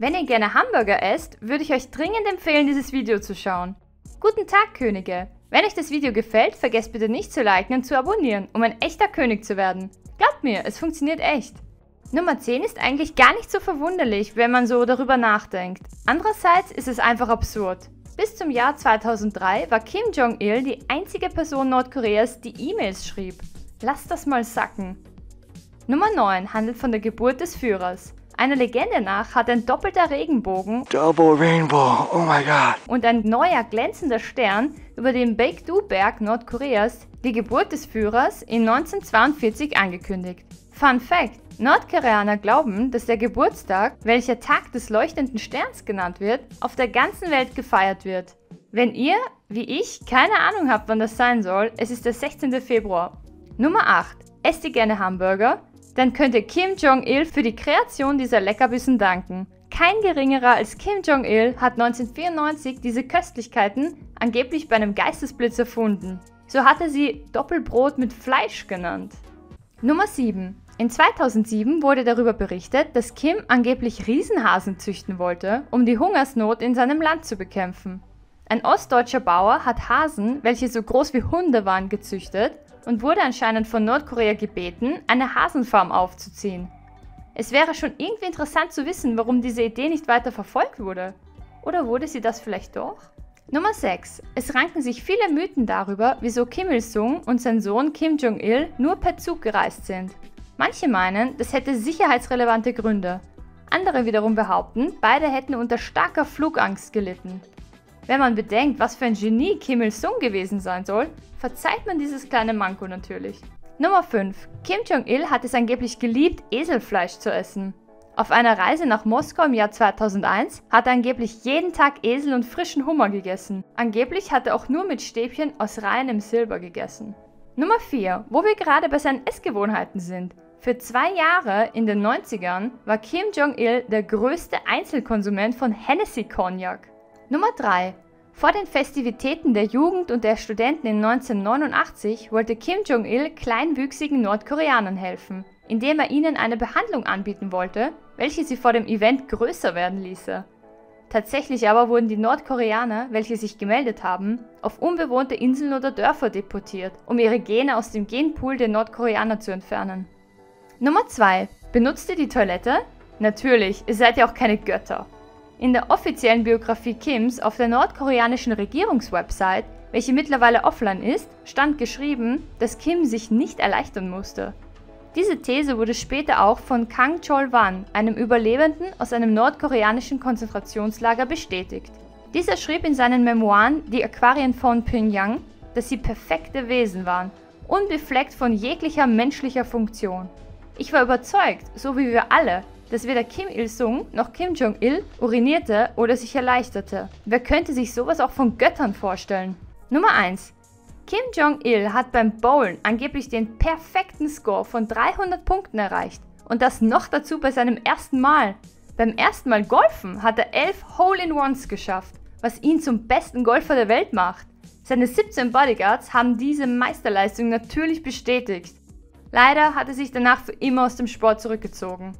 Wenn ihr gerne Hamburger esst, würde ich euch dringend empfehlen, dieses Video zu schauen. Guten Tag, Könige! Wenn euch das Video gefällt, vergesst bitte nicht zu liken und zu abonnieren, um ein echter König zu werden. Glaubt mir, es funktioniert echt. Nummer 10 ist eigentlich gar nicht so verwunderlich, wenn man so darüber nachdenkt. Andererseits ist es einfach absurd. Bis zum Jahr 2003 war Kim Jong-il die einzige Person Nordkoreas, die E-Mails schrieb. Lasst das mal sacken. Nummer 9 handelt von der Geburt des Führers. Einer Legende nach hat ein doppelter Regenbogen Double rainbow. Oh my god. und ein neuer glänzender Stern über dem Baekdu-Berg Nordkoreas die Geburt des Führers in 1942 angekündigt. Fun Fact: Nordkoreaner glauben, dass der Geburtstag, welcher Tag des leuchtenden Sterns genannt wird, auf der ganzen Welt gefeiert wird. Wenn ihr, wie ich, keine Ahnung habt, wann das sein soll, es ist der 16. Februar. Nummer 8. Esst ihr gerne Hamburger? Dann könnt ihr Kim Jong-il für die Kreation dieser Leckerbissen danken. Kein geringerer als Kim Jong-il hat 1994 diese Köstlichkeiten angeblich bei einem Geistesblitz erfunden. So hat er sie Doppelbrot mit Fleisch genannt. Nummer 7. In 2007 wurde darüber berichtet, dass Kim angeblich Riesenhasen züchten wollte, um die Hungersnot in seinem Land zu bekämpfen. Ein ostdeutscher Bauer hat Hasen, welche so groß wie Hunde waren, gezüchtet und wurde anscheinend von Nordkorea gebeten, eine Hasenfarm aufzuziehen. Es wäre schon irgendwie interessant zu wissen, warum diese Idee nicht weiter verfolgt wurde. Oder wurde sie das vielleicht doch? Nummer 6. Es ranken sich viele Mythen darüber, wieso Kim Il-sung und sein Sohn Kim Jong-il nur per Zug gereist sind. Manche meinen, das hätte sicherheitsrelevante Gründe. Andere wiederum behaupten, beide hätten unter starker Flugangst gelitten. Wenn man bedenkt, was für ein Genie Kim Il-sung gewesen sein soll, verzeiht man dieses kleine Manko natürlich. Nummer 5. Kim Jong-il hat es angeblich geliebt, Eselfleisch zu essen. Auf einer Reise nach Moskau im Jahr 2001 hat er angeblich jeden Tag Esel und frischen Hummer gegessen. Angeblich hat er auch nur mit Stäbchen aus reinem Silber gegessen. Nummer 4. Wo wir gerade bei seinen Essgewohnheiten sind. Für zwei Jahre in den 90ern war Kim Jong-il der größte Einzelkonsument von Hennessy Cognac. Nummer 3. Vor den Festivitäten der Jugend und der Studenten in 1989 wollte Kim Jong-il kleinwüchsigen Nordkoreanern helfen, indem er ihnen eine Behandlung anbieten wollte, welche sie vor dem Event größer werden ließe. Tatsächlich aber wurden die Nordkoreaner, welche sich gemeldet haben, auf unbewohnte Inseln oder Dörfer deportiert, um ihre Gene aus dem Genpool der Nordkoreaner zu entfernen. Nummer 2. Benutzt ihr die Toilette? Natürlich, ihr seid ja auch keine Götter. In der offiziellen Biografie Kims auf der nordkoreanischen Regierungswebsite, welche mittlerweile offline ist, stand geschrieben, dass Kim sich nicht erleichtern musste. Diese These wurde später auch von Kang Chol-wan, einem Überlebenden aus einem nordkoreanischen Konzentrationslager, bestätigt. Dieser schrieb in seinen Memoiren Die Aquarien von Pyongyang, dass sie perfekte Wesen waren, unbefleckt von jeglicher menschlicher Funktion. Ich war überzeugt, so wie wir alle, dass weder Kim Il-sung noch Kim Jong-il urinierte oder sich erleichterte. Wer könnte sich sowas auch von Göttern vorstellen? Nummer 1. Kim Jong-il hat beim Bowlen angeblich den perfekten Score von 300 Punkten erreicht. Und das noch dazu bei seinem ersten Mal. Beim ersten Mal Golfen hat er 11 Hole-in-Ones geschafft, was ihn zum besten Golfer der Welt macht. Seine 17 Bodyguards haben diese Meisterleistung natürlich bestätigt. Leider hat er sich danach für immer aus dem Sport zurückgezogen.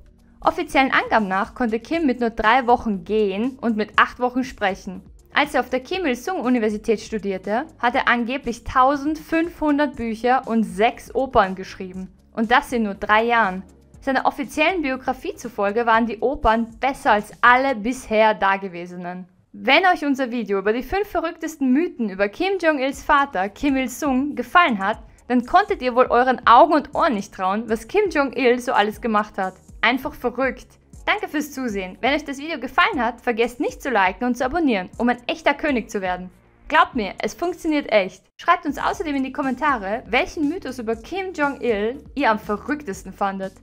Offiziellen Angaben nach konnte Kim mit nur drei Wochen gehen und mit acht Wochen sprechen. Als er auf der Kim Il-sung-Universität studierte, hat er angeblich 1500 Bücher und sechs Opern geschrieben. Und das in nur drei Jahren. Seiner offiziellen Biografie zufolge waren die Opern besser als alle bisher dagewesenen. Wenn euch unser Video über die fünf verrücktesten Mythen über Kim Jong-ils Vater Kim Il-sung gefallen hat, dann konntet ihr wohl euren Augen und Ohren nicht trauen, was Kim Jong-il so alles gemacht hat. Einfach verrückt. Danke fürs Zusehen. Wenn euch das Video gefallen hat, vergesst nicht zu liken und zu abonnieren, um ein echter König zu werden. Glaubt mir, es funktioniert echt. Schreibt uns außerdem in die Kommentare, welchen Mythos über Kim Jong-il ihr am verrücktesten fandet.